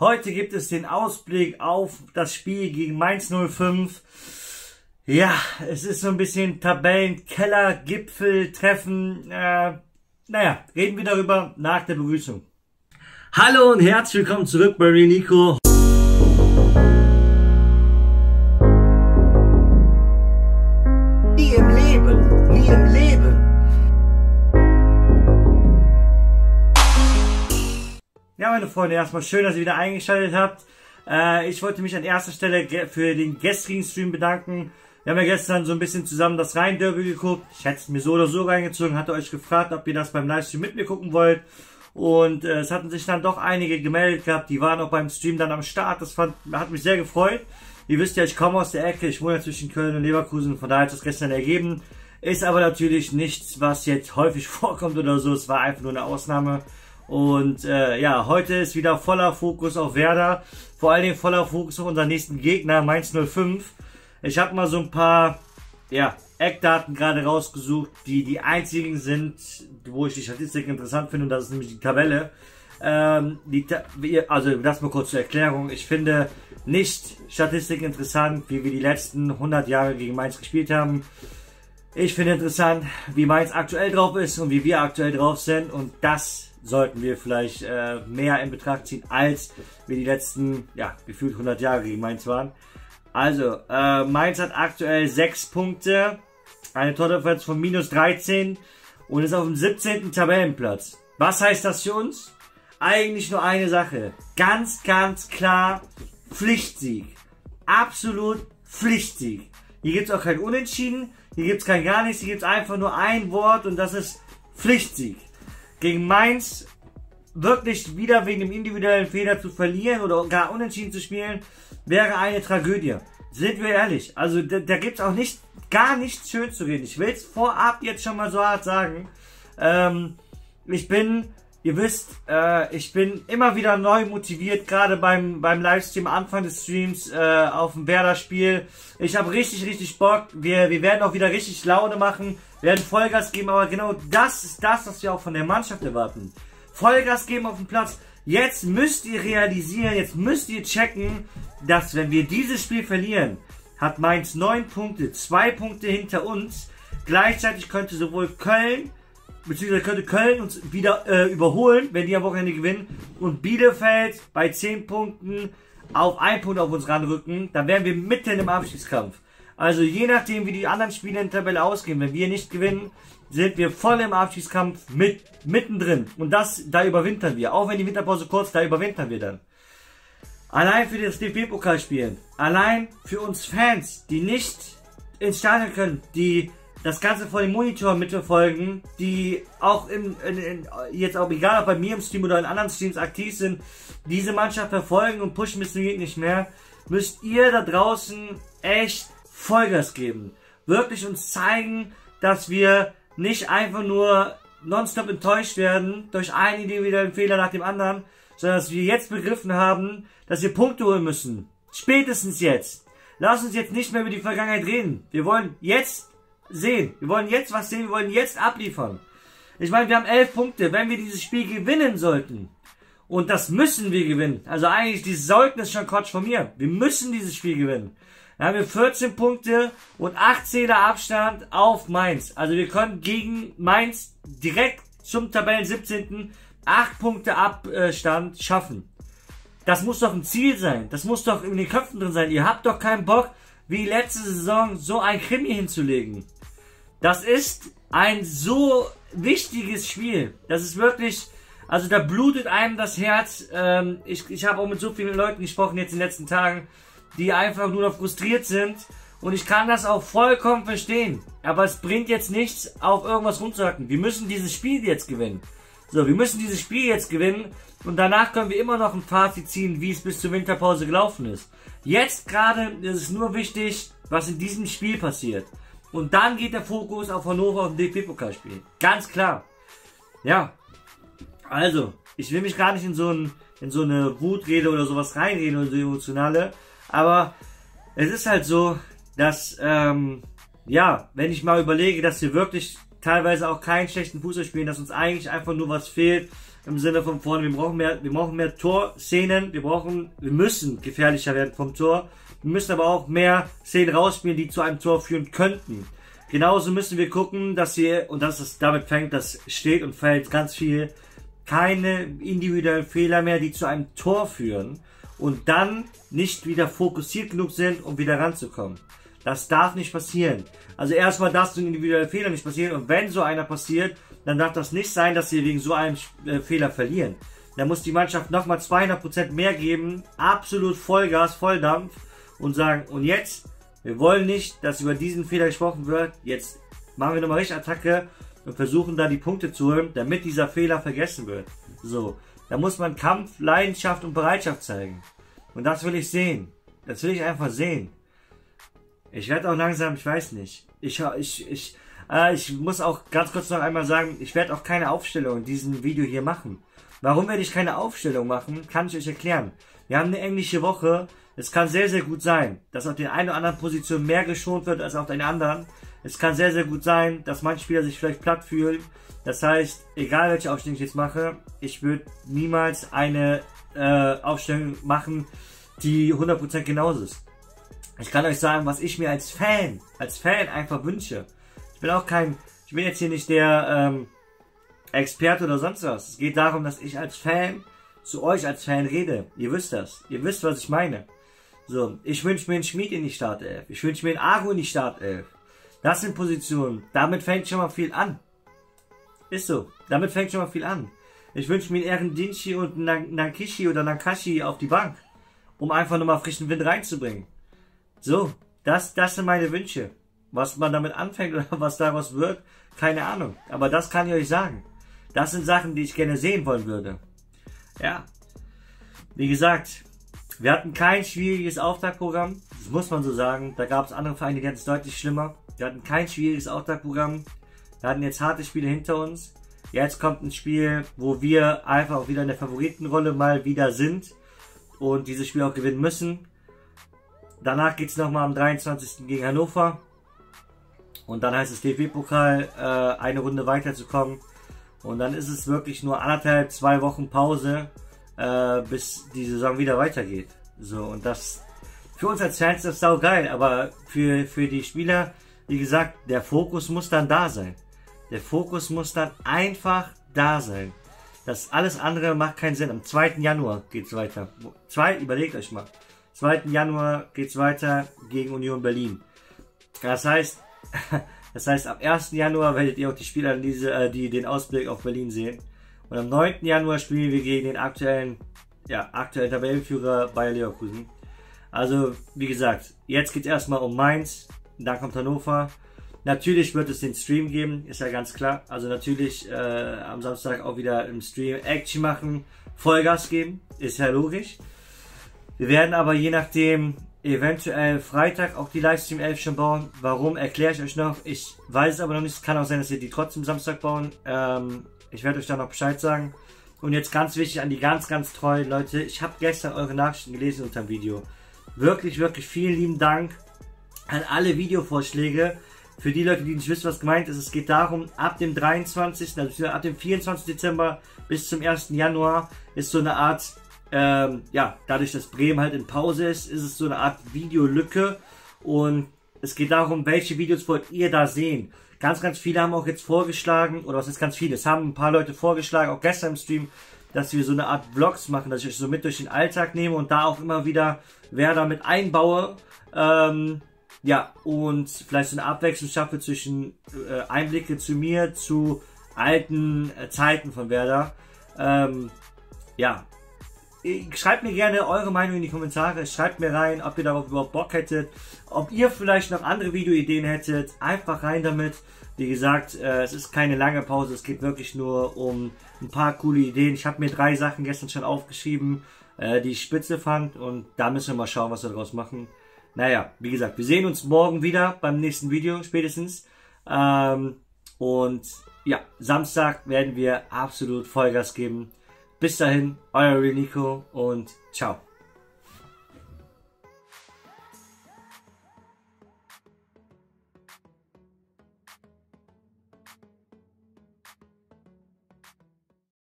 Heute gibt es den Ausblick auf das Spiel gegen Mainz 05. Ja, es ist so ein bisschen Tabellenkeller, Gipfel, Treffen. Äh, naja, reden wir darüber nach der Begrüßung. Hallo und herzlich willkommen zurück bei Nico. Freunde, erstmal schön, dass ihr wieder eingeschaltet habt. Äh, ich wollte mich an erster Stelle für den gestrigen Stream bedanken. Wir haben ja gestern so ein bisschen zusammen das Rhein-Derby geguckt. Ich hätte es mir so oder so reingezogen, hatte euch gefragt, ob ihr das beim Livestream mit mir gucken wollt. Und äh, es hatten sich dann doch einige gemeldet gehabt, die waren auch beim Stream dann am Start. Das fand, hat mich sehr gefreut. Ihr wisst ja, ich komme aus der Ecke, ich wohne zwischen Köln und Leverkusen, von daher hat es gestern ergeben. Ist aber natürlich nichts, was jetzt häufig vorkommt oder so. Es war einfach nur eine Ausnahme. Und äh, ja, heute ist wieder voller Fokus auf Werder. Vor allen Dingen voller Fokus auf unseren nächsten Gegner, Mainz 05. Ich habe mal so ein paar ja, Eckdaten gerade rausgesucht, die die einzigen sind, wo ich die Statistik interessant finde. Und das ist nämlich die Tabelle. Ähm, die also das mal kurz zur Erklärung. Ich finde nicht Statistik interessant, wie wir die letzten 100 Jahre gegen Mainz gespielt haben. Ich finde interessant, wie Mainz aktuell drauf ist und wie wir aktuell drauf sind. Und das sollten wir vielleicht äh, mehr in Betracht ziehen, als wir die letzten, ja, gefühlt 100 Jahre gegen Mainz waren. Also, äh, Mainz hat aktuell 6 Punkte, eine Tordifferenz von minus 13 und ist auf dem 17. Tabellenplatz. Was heißt das für uns? Eigentlich nur eine Sache. Ganz, ganz klar Pflichtsieg. Absolut Pflichtsieg. Hier gibt's auch kein Unentschieden, hier gibt's kein gar nichts, hier gibt's einfach nur ein Wort und das ist Pflichtsieg gegen Mainz wirklich wieder wegen dem individuellen Fehler zu verlieren oder gar unentschieden zu spielen, wäre eine Tragödie. Sind wir ehrlich. Also da, da gibt es auch nicht gar nichts schön zu reden. Ich will es vorab jetzt schon mal so hart sagen. Ähm, ich bin, ihr wisst, äh, ich bin immer wieder neu motiviert, gerade beim, beim Livestream Anfang des Streams äh, auf dem Werder-Spiel. Ich habe richtig, richtig Bock. Wir, wir werden auch wieder richtig Laune machen werden Vollgas geben, aber genau das ist das, was wir auch von der Mannschaft erwarten. Vollgas geben auf dem Platz. Jetzt müsst ihr realisieren, jetzt müsst ihr checken, dass wenn wir dieses Spiel verlieren, hat Mainz 9 Punkte, 2 Punkte hinter uns. Gleichzeitig könnte sowohl Köln, beziehungsweise könnte Köln uns wieder äh, überholen, wenn die am Wochenende gewinnen. Und Bielefeld bei 10 Punkten auf 1 Punkt auf uns ranrücken. Dann wären wir mitten im Abstiegskampf. Also je nachdem, wie die anderen Spiele in der Tabelle ausgehen, wenn wir nicht gewinnen, sind wir voll im Abschiedskampf mit, mittendrin. Und das, da überwintern wir. Auch wenn die Winterpause kurz, da überwintern wir dann. Allein für das DFB-Pokalspielen. Allein für uns Fans, die nicht ins Stadion können, die das Ganze vor dem Monitor mitverfolgen, die auch im, in, in, jetzt auch egal ob bei mir im Stream oder in anderen Streams aktiv sind, diese Mannschaft verfolgen und pushen bis zum geht nicht mehr, müsst ihr da draußen echt Vollgas geben. Wirklich uns zeigen, dass wir nicht einfach nur nonstop enttäuscht werden durch einen individuellen Fehler nach dem anderen, sondern dass wir jetzt begriffen haben, dass wir Punkte holen müssen. Spätestens jetzt. Lass uns jetzt nicht mehr über die Vergangenheit reden. Wir wollen jetzt sehen. Wir wollen jetzt was sehen. Wir wollen jetzt abliefern. Ich meine, wir haben elf Punkte. Wenn wir dieses Spiel gewinnen sollten, und das müssen wir gewinnen. Also eigentlich, die sollten ist schon Quatsch von mir. Wir müssen dieses Spiel gewinnen. Da haben wir 14 Punkte und 18er Abstand auf Mainz. Also wir können gegen Mainz direkt zum Tabellen 17. 8 Punkte Abstand schaffen. Das muss doch ein Ziel sein. Das muss doch in den Köpfen drin sein. Ihr habt doch keinen Bock, wie letzte Saison so ein Krimi hinzulegen. Das ist ein so wichtiges Spiel. Das ist wirklich, also da blutet einem das Herz. Ähm, ich ich habe auch mit so vielen Leuten gesprochen jetzt in den letzten Tagen die einfach nur noch frustriert sind. Und ich kann das auch vollkommen verstehen. Aber es bringt jetzt nichts, auf irgendwas rumzuhacken. Wir müssen dieses Spiel jetzt gewinnen. So, wir müssen dieses Spiel jetzt gewinnen. Und danach können wir immer noch ein Fazit ziehen, wie es bis zur Winterpause gelaufen ist. Jetzt gerade ist es nur wichtig, was in diesem Spiel passiert. Und dann geht der Fokus auf Hannover und DFB-Pokalspiel. Ganz klar. Ja. Also, ich will mich gar nicht in so, ein, in so eine Wutrede oder sowas reinreden oder so emotionale. Aber es ist halt so, dass, ähm, ja, wenn ich mal überlege, dass wir wirklich teilweise auch keinen schlechten Fußball spielen, dass uns eigentlich einfach nur was fehlt, im Sinne von vorne. Wir brauchen mehr, wir brauchen mehr Torszenen. Wir brauchen, wir müssen gefährlicher werden vom Tor. Wir müssen aber auch mehr Szenen rausspielen, die zu einem Tor führen könnten. Genauso müssen wir gucken, dass wir, und das ist, damit fängt, das steht und fällt ganz viel, keine individuellen Fehler mehr, die zu einem Tor führen und dann nicht wieder fokussiert genug sind, um wieder ranzukommen. Das darf nicht passieren. Also erstmal darf so ein individueller Fehler nicht passieren und wenn so einer passiert, dann darf das nicht sein, dass sie wegen so einem äh, Fehler verlieren. Da muss die Mannschaft nochmal 200% mehr geben, absolut Vollgas, Volldampf und sagen, und jetzt wir wollen nicht, dass über diesen Fehler gesprochen wird. Jetzt machen wir nochmal richtig Attacke und versuchen da die Punkte zu holen, damit dieser Fehler vergessen wird. So. Da muss man Kampf, Leidenschaft und Bereitschaft zeigen. Und das will ich sehen. Das will ich einfach sehen. Ich werde auch langsam, ich weiß nicht. Ich, ich, ich, äh, ich muss auch ganz kurz noch einmal sagen, ich werde auch keine Aufstellung in diesem Video hier machen. Warum werde ich keine Aufstellung machen, kann ich euch erklären. Wir haben eine englische Woche. Es kann sehr, sehr gut sein, dass auf den einen oder anderen Positionen mehr geschont wird als auf den anderen. Es kann sehr, sehr gut sein, dass manche Spieler sich vielleicht platt fühlen. Das heißt, egal welche Aufstellung ich jetzt mache, ich würde niemals eine äh, Aufstellung machen, die 100% genauso ist. Ich kann euch sagen, was ich mir als Fan, als Fan einfach wünsche. Ich bin auch kein, ich bin jetzt hier nicht der ähm, Experte oder sonst was. Es geht darum, dass ich als Fan zu euch als Fan rede. Ihr wisst das. Ihr wisst, was ich meine. So, ich wünsche mir einen Schmied in die Startelf. Ich wünsche mir einen Argo in die Startelf. Das sind Positionen. Damit fängt schon mal viel an. Ist so. Damit fängt schon mal viel an. Ich wünsche mir einen Dinchi und einen Nankishi oder Nankashi auf die Bank. Um einfach nochmal frischen Wind reinzubringen. So, das, das sind meine Wünsche. Was man damit anfängt oder was daraus wird, keine Ahnung. Aber das kann ich euch sagen. Das sind Sachen, die ich gerne sehen wollen würde. Ja. Wie gesagt, wir hatten kein schwieriges Auftaktprogramm. Das muss man so sagen. Da gab es andere Vereine, die hatten es deutlich schlimmer. Wir hatten kein schwieriges Auftaktprogramm. Wir hatten jetzt harte Spiele hinter uns. Jetzt kommt ein Spiel, wo wir einfach auch wieder in der Favoritenrolle mal wieder sind und dieses Spiel auch gewinnen müssen. Danach geht es nochmal am 23. gegen Hannover. Und dann heißt es DFB-Pokal, äh, eine Runde weiterzukommen. Und dann ist es wirklich nur anderthalb, zwei Wochen Pause, äh, bis die Saison wieder weitergeht. So, und das, für uns als Fans ist das sau geil, aber für, für die Spieler, wie gesagt, der Fokus muss dann da sein. Der Fokus muss dann einfach da sein. Das alles andere macht keinen Sinn. Am 2. Januar geht's weiter. Zwei, überlegt euch mal. 2. Januar geht's weiter gegen Union Berlin. Das heißt, das heißt, am 1. Januar werdet ihr auch die Spieler, diese, äh, die den Ausblick auf Berlin sehen. Und am 9. Januar spielen wir gegen den aktuellen, ja, aktuellen Tabellenführer Bayer Leverkusen. Also, wie gesagt, jetzt geht's erstmal um Mainz, dann kommt Hannover. Natürlich wird es den Stream geben, ist ja ganz klar. Also natürlich äh, am Samstag auch wieder im Stream Action machen, Vollgas geben, ist ja logisch. Wir werden aber je nachdem eventuell Freitag auch die Livestream 11 schon bauen. Warum, erkläre ich euch noch. Ich weiß es aber noch nicht. Es kann auch sein, dass wir die trotzdem Samstag bauen. Ähm, ich werde euch da noch Bescheid sagen. Und jetzt ganz wichtig an die ganz, ganz treuen Leute. Ich habe gestern eure Nachrichten gelesen unter dem Video. Wirklich, wirklich vielen lieben Dank an alle Videovorschläge. Für die Leute, die nicht wissen, was gemeint ist, es geht darum, ab dem 23., also ab dem 24. Dezember bis zum 1. Januar ist so eine Art ähm, ja, dadurch, dass Bremen halt in Pause ist, ist es so eine Art Videolücke und es geht darum, welche Videos wollt ihr da sehen. Ganz, ganz viele haben auch jetzt vorgeschlagen, oder was ist ganz viele, es haben ein paar Leute vorgeschlagen, auch gestern im Stream, dass wir so eine Art Vlogs machen, dass ich euch so mit durch den Alltag nehme und da auch immer wieder Werder mit einbaue. Ähm, ja, und vielleicht so eine Abwechslung schaffe zwischen äh, Einblicke zu mir, zu alten äh, Zeiten von Werder. Ähm, ja, schreibt mir gerne eure Meinung in die Kommentare. Schreibt mir rein, ob ihr darauf überhaupt Bock hättet. Ob ihr vielleicht noch andere Videoideen hättet. Einfach rein damit. Wie gesagt, äh, es ist keine lange Pause. Es geht wirklich nur um ein paar coole Ideen. Ich habe mir drei Sachen gestern schon aufgeschrieben, äh, die ich spitze fand. Und da müssen wir mal schauen, was wir daraus machen. Naja, wie gesagt, wir sehen uns morgen wieder beim nächsten Video spätestens. Ähm, und ja, Samstag werden wir absolut Vollgas geben. Bis dahin, euer Nico und ciao.